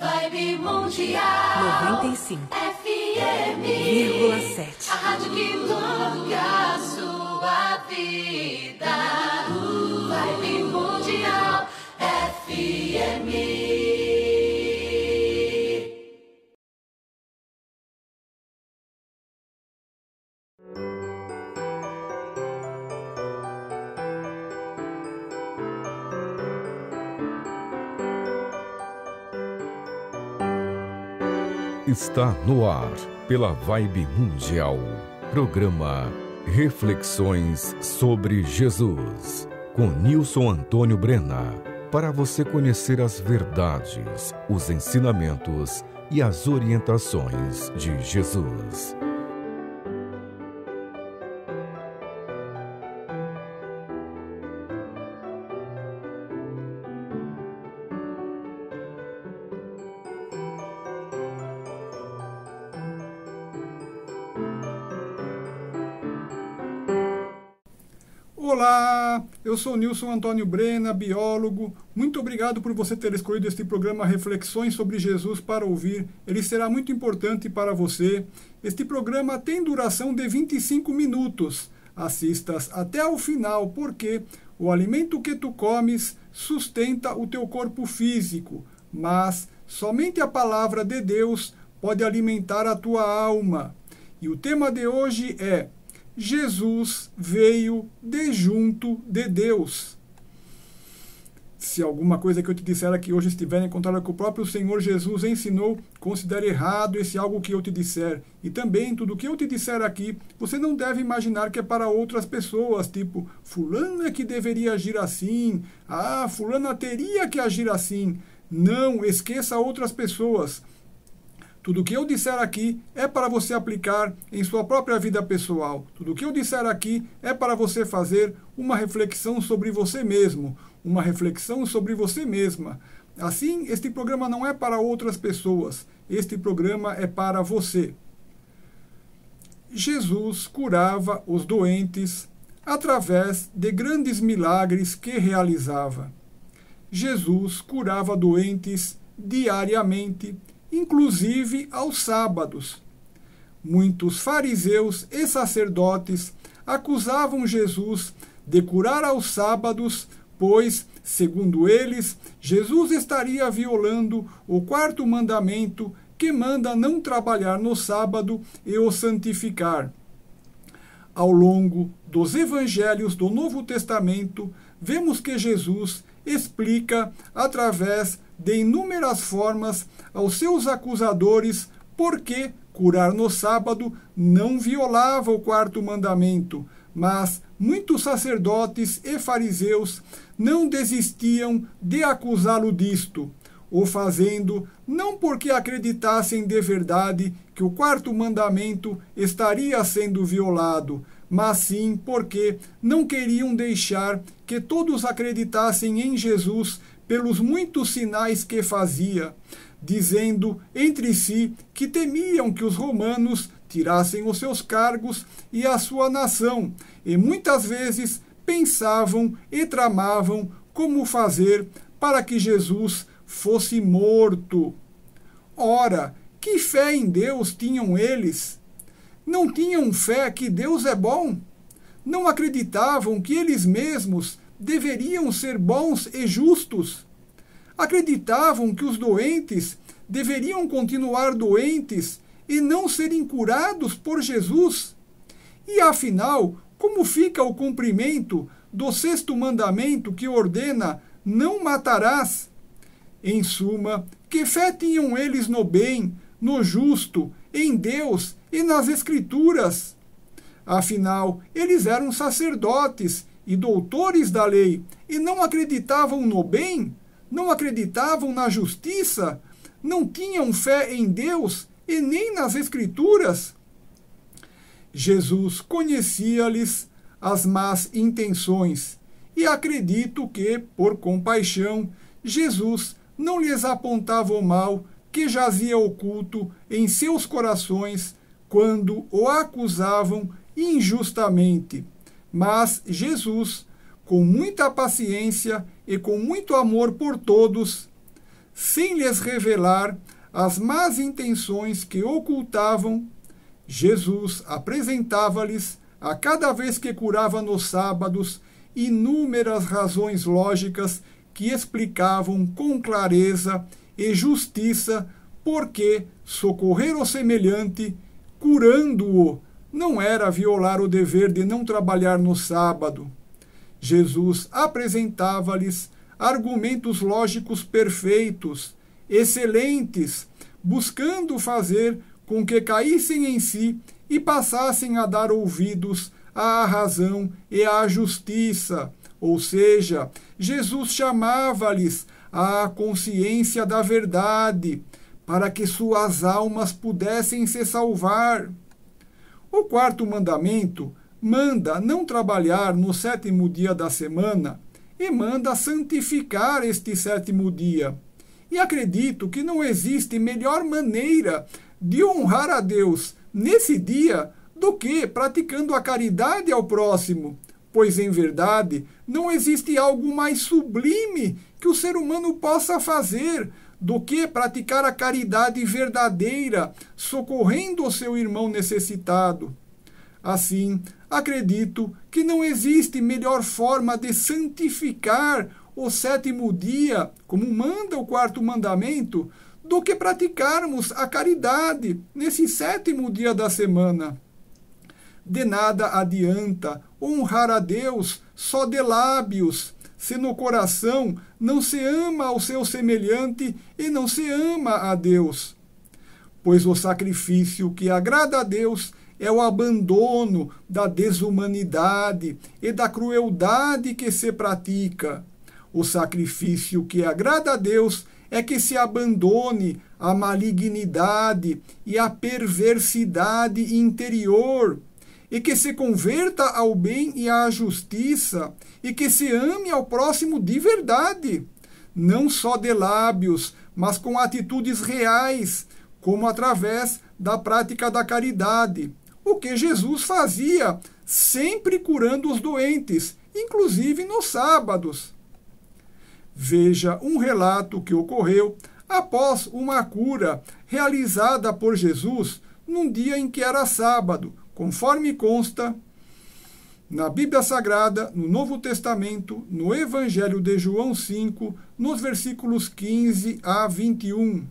Vibe Mundial 95,7. FM. A rádio que toca a sua vida. Está no ar, pela Vibe Mundial. Programa Reflexões sobre Jesus. Com Nilson Antônio Brena. Para você conhecer as verdades, os ensinamentos e as orientações de Jesus. Olá, eu sou Nilson Antônio Brena, biólogo. Muito obrigado por você ter escolhido este programa Reflexões sobre Jesus para ouvir. Ele será muito importante para você. Este programa tem duração de 25 minutos. Assistas até ao final, porque o alimento que tu comes sustenta o teu corpo físico, mas somente a palavra de Deus pode alimentar a tua alma. E o tema de hoje é Jesus veio de junto de Deus. Se alguma coisa que eu te disser aqui hoje estiver em contato com o próprio Senhor Jesus ensinou, considere errado esse algo que eu te disser. E também, tudo que eu te disser aqui, você não deve imaginar que é para outras pessoas, tipo, fulano é que deveria agir assim, ah, fulana teria que agir assim. Não, esqueça outras pessoas. Tudo que eu disser aqui é para você aplicar em sua própria vida pessoal. Tudo que eu disser aqui é para você fazer uma reflexão sobre você mesmo, uma reflexão sobre você mesma. Assim, este programa não é para outras pessoas, este programa é para você. Jesus curava os doentes através de grandes milagres que realizava. Jesus curava doentes diariamente inclusive aos sábados. Muitos fariseus e sacerdotes acusavam Jesus de curar aos sábados, pois, segundo eles, Jesus estaria violando o quarto mandamento que manda não trabalhar no sábado e o santificar. Ao longo dos evangelhos do Novo Testamento, vemos que Jesus explica, através de inúmeras formas, aos seus acusadores por que curar no sábado não violava o quarto mandamento, mas muitos sacerdotes e fariseus não desistiam de acusá-lo disto, o fazendo não porque acreditassem de verdade que o quarto mandamento estaria sendo violado, mas sim porque não queriam deixar que todos acreditassem em Jesus pelos muitos sinais que fazia, dizendo entre si que temiam que os romanos tirassem os seus cargos e a sua nação, e muitas vezes pensavam e tramavam como fazer para que Jesus fosse morto. Ora, que fé em Deus tinham eles? Não tinham fé que Deus é bom? Não acreditavam que eles mesmos deveriam ser bons e justos? Acreditavam que os doentes deveriam continuar doentes e não serem curados por Jesus? E afinal, como fica o cumprimento do sexto mandamento que ordena: não matarás? Em suma, que fé tinham eles no bem, no justo, em Deus e nas Escrituras? Afinal, eles eram sacerdotes e doutores da lei e não acreditavam no bem, não acreditavam na justiça, não tinham fé em Deus e nem nas Escrituras. Jesus conhecia-lhes as más intenções e acredito que, por compaixão, Jesus não lhes apontava o mal que jazia oculto em seus corações quando o acusavam injustamente. Mas Jesus, com muita paciência e com muito amor por todos, sem lhes revelar as más intenções que ocultavam, Jesus apresentava-lhes, a cada vez que curava nos sábados, inúmeras razões lógicas que explicavam com clareza e justiça por que socorrer o semelhante, curando-o, não era violar o dever de não trabalhar no sábado. Jesus apresentava-lhes argumentos lógicos perfeitos, excelentes, buscando fazer com que caíssem em si e passassem a dar ouvidos à razão e à justiça. Ou seja, Jesus chamava-lhes à consciência da verdade, para que suas almas pudessem se salvar. O quarto mandamento manda não trabalhar no sétimo dia da semana e manda santificar este sétimo dia. E acredito que não existe melhor maneira de honrar a Deus nesse dia do que praticando a caridade ao próximo, pois em verdade não existe algo mais sublime que o ser humano possa fazer do que praticar a caridade verdadeira, socorrendo o seu irmão necessitado. Assim, acredito que não existe melhor forma de santificar o sétimo dia, como manda o quarto mandamento, do que praticarmos a caridade nesse sétimo dia da semana. De nada adianta honrar a Deus só de lábios, se no coração não se ama ao seu semelhante e não se ama a Deus. Pois o sacrifício que agrada a Deus é o abandono da desumanidade e da crueldade que se pratica. O sacrifício que agrada a Deus é que se abandone a malignidade e a perversidade interior, e que se converta ao bem e à justiça, e que se ame ao próximo de verdade, não só de lábios, mas com atitudes reais, como através da prática da caridade, o que Jesus fazia, sempre curando os doentes, inclusive nos sábados. Veja um relato que ocorreu após uma cura realizada por Jesus num dia em que era sábado, conforme consta na Bíblia Sagrada, no Novo Testamento, no Evangelho de João 5, nos versículos 15 a 21.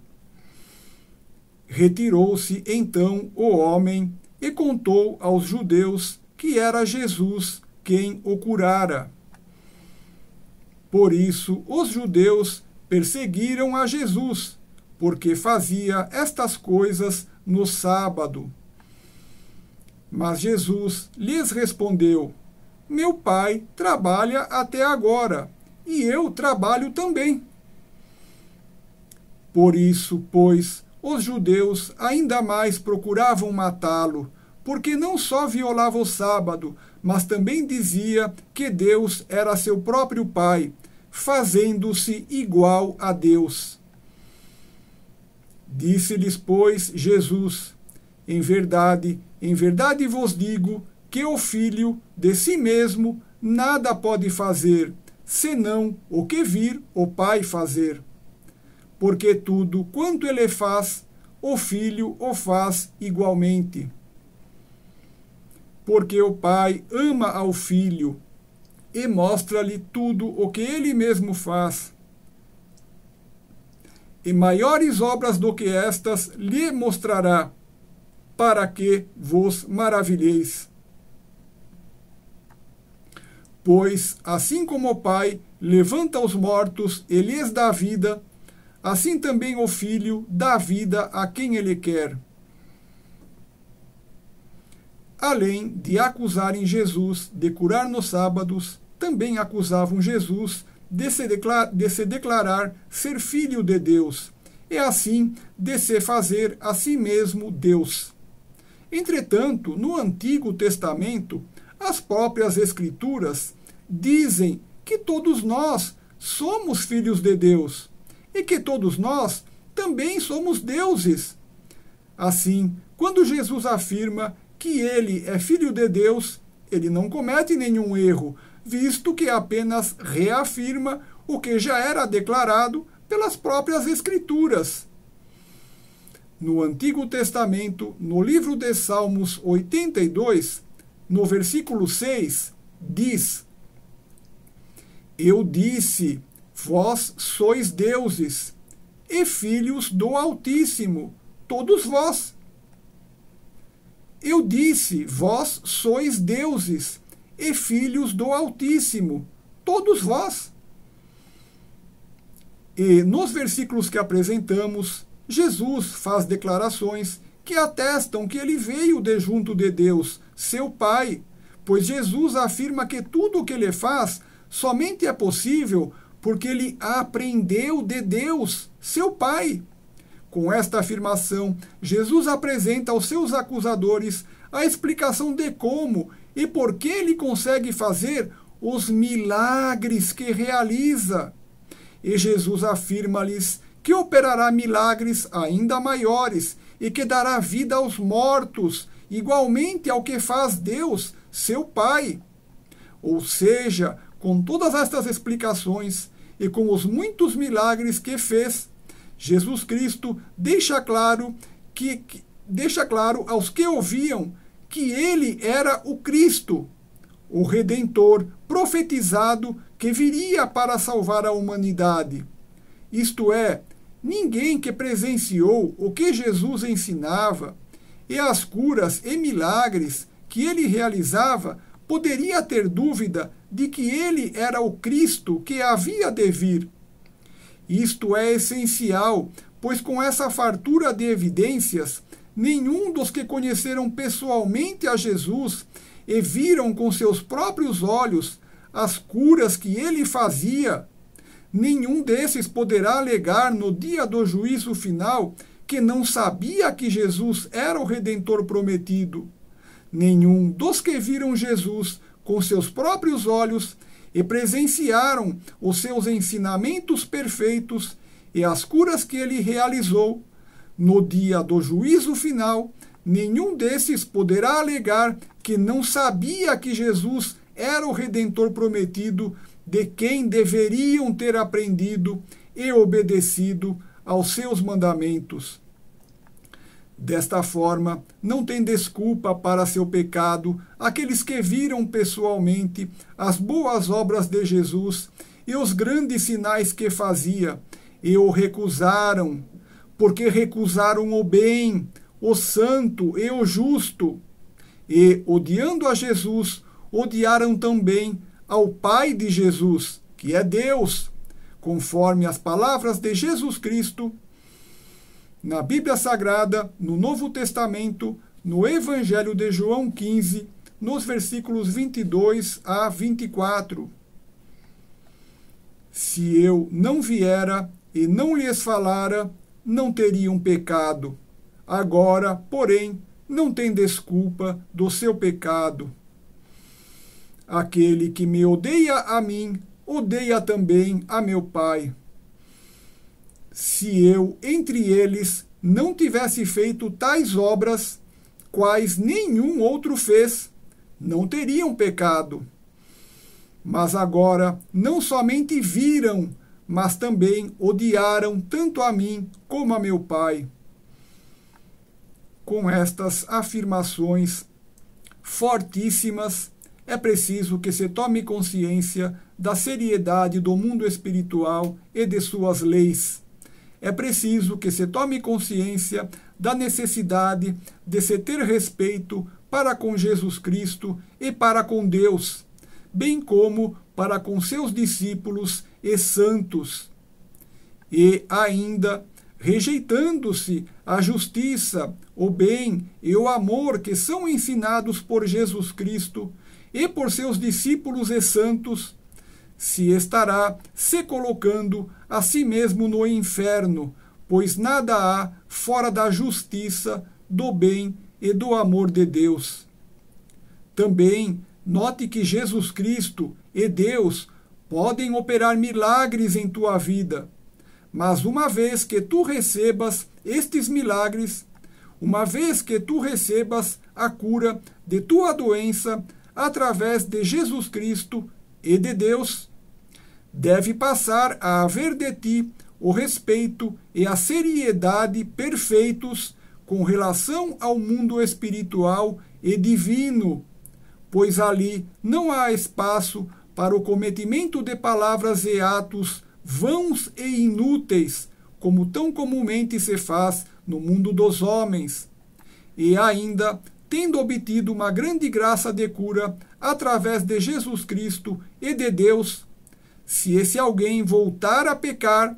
Retirou-se então o homem e contou aos judeus que era Jesus quem o curara. Por isso, os judeus perseguiram a Jesus, porque fazia estas coisas no sábado. Mas Jesus lhes respondeu: Meu pai trabalha até agora, e eu trabalho também. Por isso, pois, os judeus ainda mais procuravam matá-lo, porque não só violava o sábado, mas também dizia que Deus era seu próprio Pai, fazendo-se igual a Deus. Disse-lhes, pois, Jesus: Em verdade, em verdade vos digo que o filho de si mesmo nada pode fazer, senão o que vir o Pai fazer. Porque tudo quanto ele faz, o filho o faz igualmente. Porque o Pai ama ao filho e mostra-lhe tudo o que ele mesmo faz. E maiores obras do que estas lhe mostrará, para que vos maravilheis. Pois, assim como o Pai levanta os mortos e lhes dá vida, assim também o Filho dá vida a quem ele quer. Além de acusarem Jesus de curar nos sábados, também acusavam Jesus de se, de se declarar ser filho de Deus, e assim de se fazer a si mesmo Deus. Entretanto, no Antigo Testamento, as próprias Escrituras dizem que todos nós somos filhos de Deus e que todos nós também somos deuses. Assim, quando Jesus afirma que ele é filho de Deus, ele não comete nenhum erro, visto que apenas reafirma o que já era declarado pelas próprias Escrituras. No Antigo Testamento, no livro de Salmos 82, no versículo 6, diz: Eu disse, vós sois deuses e filhos do Altíssimo, todos vós. Eu disse, vós sois deuses e filhos do Altíssimo, todos vós. E nos versículos que apresentamos, Jesus faz declarações que atestam que ele veio de junto de Deus, seu Pai, pois Jesus afirma que tudo o que ele faz somente é possível porque ele aprendeu de Deus, seu Pai. Com esta afirmação, Jesus apresenta aos seus acusadores a explicação de como e por que ele consegue fazer os milagres que realiza. E Jesus afirma-lhes que operará milagres ainda maiores e que dará vida aos mortos, igualmente ao que faz Deus, seu Pai. Ou seja, com todas estas explicações e com os muitos milagres que fez, Jesus Cristo deixa claro que, que deixa claro aos que ouviam que ele era o Cristo, o redentor profetizado que viria para salvar a humanidade. Isto é, ninguém que presenciou o que Jesus ensinava e as curas e milagres que ele realizava poderia ter dúvida de que ele era o Cristo que havia de vir. Isto é essencial, pois com essa fartura de evidências, nenhum dos que conheceram pessoalmente a Jesus e viram com seus próprios olhos as curas que ele fazia, nenhum desses poderá alegar no dia do juízo final que não sabia que Jesus era o redentor prometido. Nenhum dos que viram Jesus com seus próprios olhos e presenciaram os seus ensinamentos perfeitos e as curas que ele realizou, no dia do juízo final, nenhum desses poderá alegar que não sabia que Jesus era o redentor prometido, de quem deveriam ter aprendido e obedecido aos seus mandamentos. Desta forma, não tem desculpa para seu pecado aqueles que viram pessoalmente as boas obras de Jesus e os grandes sinais que fazia, e o recusaram, porque recusaram o bem, o santo e o justo. E, odiando a Jesus, odiaram também ao Pai de Jesus, que é Deus, conforme as palavras de Jesus Cristo na Bíblia Sagrada, no Novo Testamento, no Evangelho de João 15, nos versículos 22 a 24. Se eu não viera e não lhes falara, não teriam pecado. Agora, porém, não tem desculpa do seu pecado. Aquele que me odeia a mim, odeia também a meu Pai. Se eu, entre eles, não tivesse feito tais obras, quais nenhum outro fez, não teriam pecado. Mas agora não somente viram, mas também odiaram tanto a mim como a meu Pai. Com estas afirmações fortíssimas, é preciso que se tome consciência da seriedade do mundo espiritual e de suas leis. É preciso que se tome consciência da necessidade de se ter respeito para com Jesus Cristo e para com Deus, bem como para com seus discípulos e santos. E ainda rejeitando-se a justiça, o bem e o amor que são ensinados por Jesus Cristo e por seus discípulos e santos, se estará se colocando a si mesmo no inferno, pois nada há fora da justiça, do bem e do amor de Deus. Também note que Jesus Cristo e Deus podem operar milagres em tua vida mas uma vez que tu recebas estes milagres, uma vez que tu recebas a cura de tua doença através de Jesus Cristo e de Deus, deve passar a haver de ti o respeito e a seriedade perfeitos com relação ao mundo espiritual e divino, pois ali não há espaço para o cometimento de palavras e atos vãos e inúteis, como tão comumente se faz no mundo dos homens. E ainda, tendo obtido uma grande graça de cura através de Jesus Cristo e de Deus, se esse alguém voltar a pecar,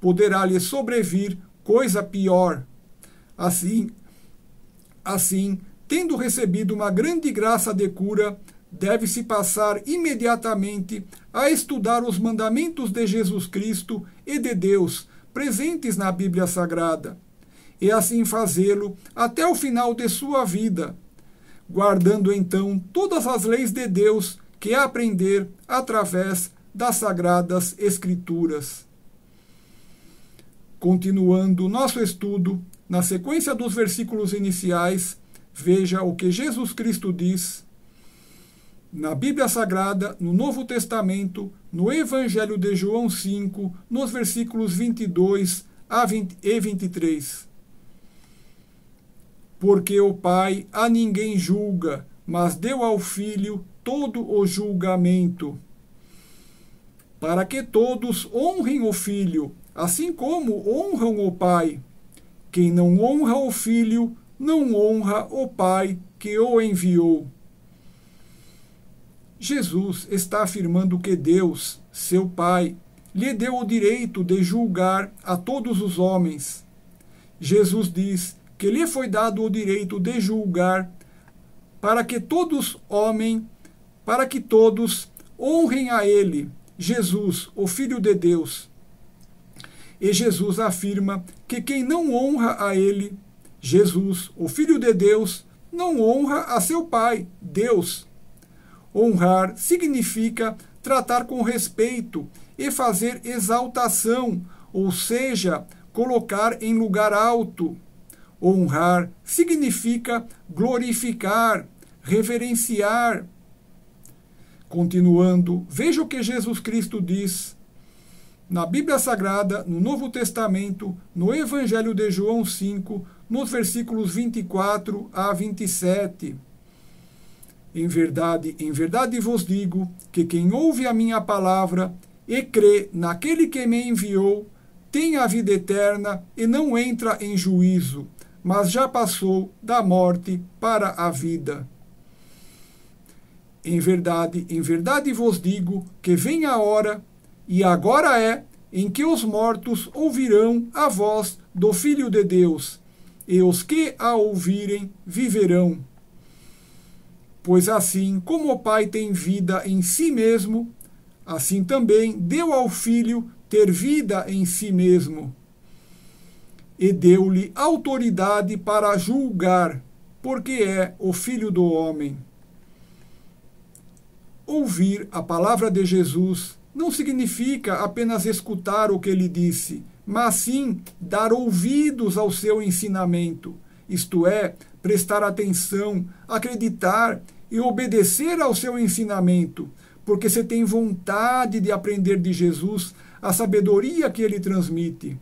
poderá lhe sobrevir coisa pior. Assim, assim, tendo recebido uma grande graça de cura, deve-se passar imediatamente a estudar os mandamentos de Jesus Cristo e de Deus presentes na Bíblia Sagrada, e assim fazê-lo até o final de sua vida, guardando então todas as leis de Deus que aprender através das Sagradas Escrituras. Continuando nosso estudo, na sequência dos versículos iniciais, veja o que Jesus Cristo diz na Bíblia Sagrada, no Novo Testamento, no Evangelho de João 5, nos versículos 22 a 20 e 23. Porque o Pai a ninguém julga, mas deu ao Filho todo o julgamento, para que todos honrem o Filho, assim como honram o Pai. Quem não honra o Filho, não honra o Pai que o enviou. Jesus está afirmando que Deus, seu Pai, lhe deu o direito de julgar a todos os homens. Jesus diz que lhe foi dado o direito de julgar para que todos homem, para que todos honrem a ele, Jesus, o filho de Deus. E Jesus afirma que quem não honra a ele, Jesus, o filho de Deus, não honra a seu pai, Deus. Honrar significa tratar com respeito e fazer exaltação, ou seja, colocar em lugar alto. Honrar significa glorificar, reverenciar. Continuando, veja o que Jesus Cristo diz. Na Bíblia Sagrada, no Novo Testamento, no Evangelho de João 5, nos versículos 24 a 27. Em verdade, em verdade vos digo que quem ouve a minha palavra e crê naquele que me enviou, tem a vida eterna e não entra em juízo, mas já passou da morte para a vida. Em verdade, em verdade vos digo que vem a hora, e agora é, em que os mortos ouvirão a voz do Filho de Deus, e os que a ouvirem viverão. Pois assim como o Pai tem vida em si mesmo, assim também deu ao Filho ter vida em si mesmo. E deu-lhe autoridade para julgar, porque é o Filho do Homem. Ouvir a palavra de Jesus não significa apenas escutar o que ele disse, mas sim dar ouvidos ao seu ensinamento, isto é, prestar atenção, acreditar e obedecer ao seu ensinamento, porque você tem vontade de aprender de Jesus a sabedoria que ele transmite.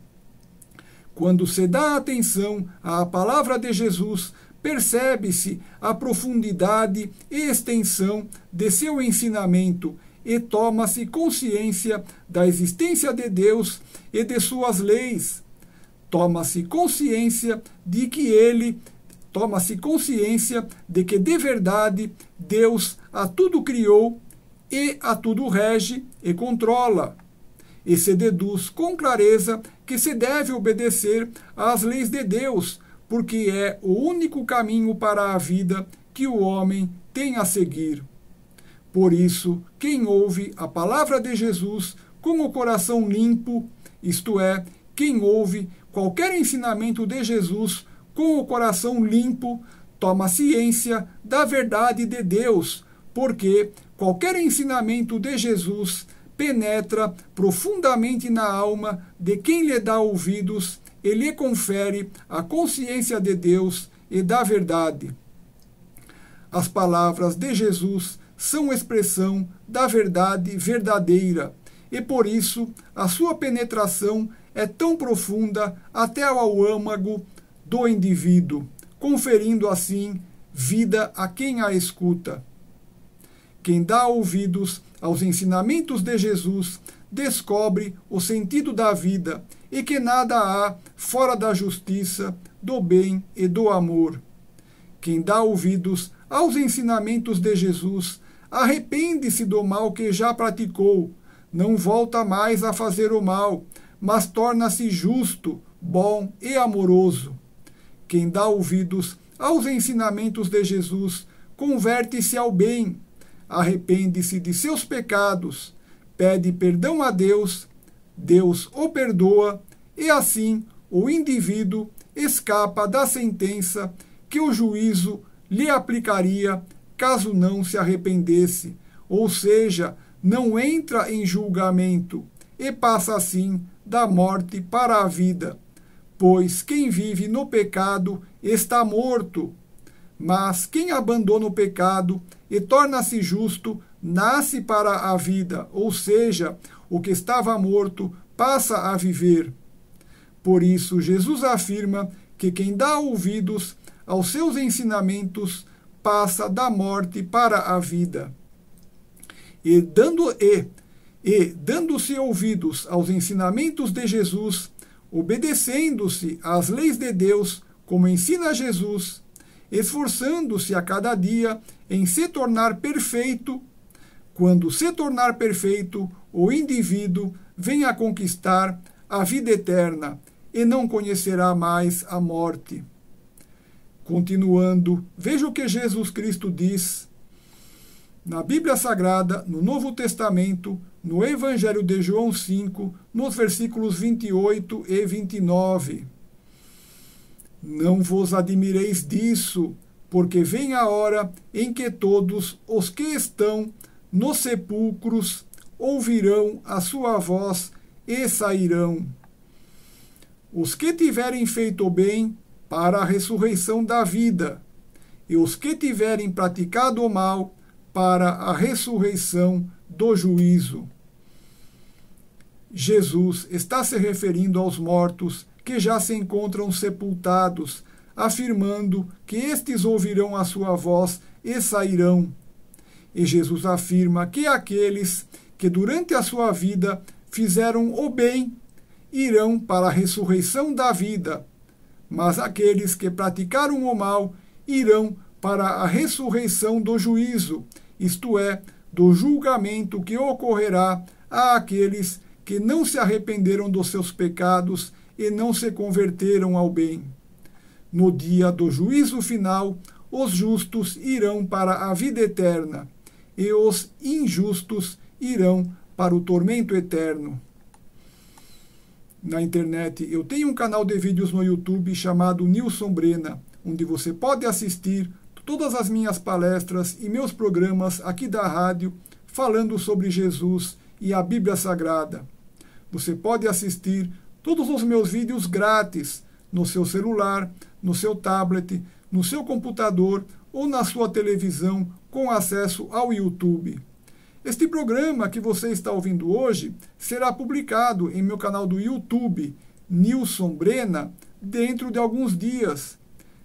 Quando se dá atenção à palavra de Jesus, percebe-se a profundidade e extensão de seu ensinamento e toma-se consciência da existência de Deus e de suas leis. Toma-se consciência de que ele toma-se consciência de que de verdade Deus a tudo criou e a tudo rege e controla. E se deduz com clareza que se deve obedecer às leis de Deus, porque é o único caminho para a vida que o homem tem a seguir. Por isso, quem ouve a palavra de Jesus com o coração limpo, isto é, quem ouve qualquer ensinamento de Jesus com o coração limpo, toma ciência da verdade de Deus, porque qualquer ensinamento de Jesus penetra profundamente na alma de quem lhe dá ouvidos e lhe confere a consciência de Deus e da verdade. As palavras de Jesus são expressão da verdade verdadeira e por isso a sua penetração é tão profunda até ao âmago do indivíduo, conferindo assim vida a quem a escuta. Quem dá ouvidos aos ensinamentos de Jesus descobre o sentido da vida e que nada há fora da justiça, do bem e do amor. Quem dá ouvidos aos ensinamentos de Jesus arrepende-se do mal que já praticou, não volta mais a fazer o mal, mas torna-se justo, bom e amoroso. Quem dá ouvidos aos ensinamentos de Jesus converte-se ao bem, arrepende-se de seus pecados, pede perdão a Deus, Deus o perdoa e assim o indivíduo escapa da sentença que o juízo lhe aplicaria caso não se arrependesse, ou seja, não entra em julgamento e passa assim da morte para a vida. Pois quem vive no pecado está morto. Mas quem abandona o pecado e torna-se justo, nasce para a vida, ou seja, o que estava morto passa a viver. Por isso, Jesus afirma que quem dá ouvidos aos seus ensinamentos passa da morte para a vida. E dando e e dando-se ouvidos aos ensinamentos de Jesus, obedecendo-se às leis de Deus, como ensina Jesus, esforçando-se a cada dia em se tornar perfeito, quando se tornar perfeito, o indivíduo vem a conquistar a vida eterna e não conhecerá mais a morte. Continuando, veja o que Jesus Cristo diz na Bíblia Sagrada, no Novo Testamento, no Evangelho de João 5, nos versículos 28 e 29. Não vos admireis disso, porque vem a hora em que todos os que estão nos sepulcros ouvirão a sua voz e sairão. Os que tiverem feito o bem para a ressurreição da vida, e os que tiverem praticado o mal para a ressurreição do juízo. Jesus está se referindo aos mortos que já se encontram sepultados, afirmando que estes ouvirão a sua voz e sairão. E Jesus afirma que aqueles que durante a sua vida fizeram o bem irão para a ressurreição da vida mas aqueles que praticaram o mal irão para a ressurreição do juízo, isto é, do julgamento que ocorrerá a aqueles que não se arrependeram dos seus pecados e não se converteram ao bem. No dia do juízo final, os justos irão para a vida eterna e os injustos irão para o tormento eterno na internet. Eu tenho um canal de vídeos no YouTube chamado Nilson Brena, onde você pode assistir todas as minhas palestras e meus programas aqui da rádio falando sobre Jesus e a Bíblia Sagrada. Você pode assistir todos os meus vídeos grátis no seu celular, no seu tablet, no seu computador ou na sua televisão com acesso ao YouTube. Este programa que você está ouvindo hoje será publicado em meu canal do YouTube, Nilson Brena, dentro de alguns dias.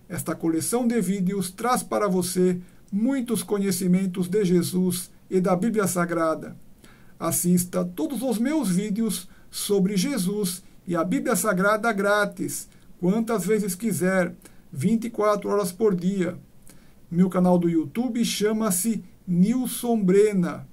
Esta coleção de vídeos traz para você muitos conhecimentos de Jesus e da Bíblia Sagrada. Assista todos os meus vídeos sobre Jesus e a Bíblia Sagrada grátis, quantas vezes quiser, 24 horas por dia. Meu canal do YouTube chama-se Nilson Brena.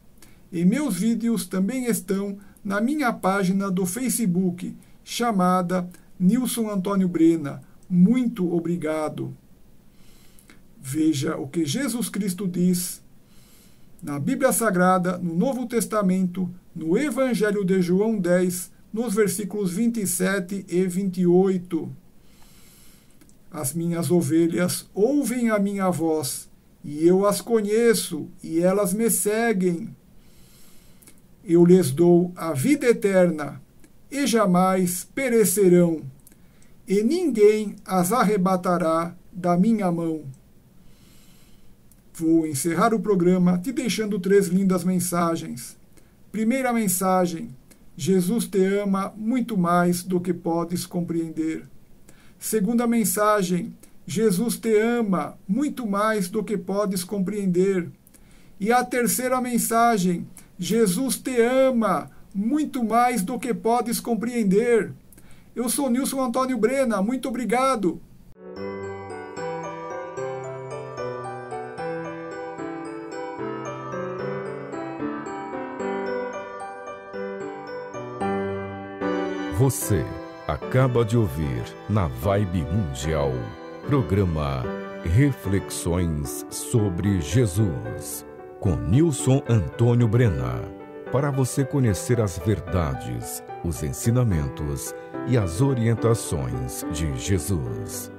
E meus vídeos também estão na minha página do Facebook, chamada Nilson Antônio Brena. Muito obrigado. Veja o que Jesus Cristo diz na Bíblia Sagrada, no Novo Testamento, no Evangelho de João 10, nos versículos 27 e 28. As minhas ovelhas ouvem a minha voz, e eu as conheço, e elas me seguem eu lhes dou a vida eterna, e jamais perecerão, e ninguém as arrebatará da minha mão. Vou encerrar o programa te deixando três lindas mensagens. Primeira mensagem: Jesus te ama muito mais do que podes compreender. Segunda mensagem: Jesus te ama muito mais do que podes compreender. E a terceira mensagem: Jesus te ama muito mais do que podes compreender. Eu sou Nilson Antônio Brena, muito obrigado. Você acaba de ouvir na Vibe Mundial programa Reflexões sobre Jesus com Nilson Antônio Brena. Para você conhecer as verdades, os ensinamentos e as orientações de Jesus.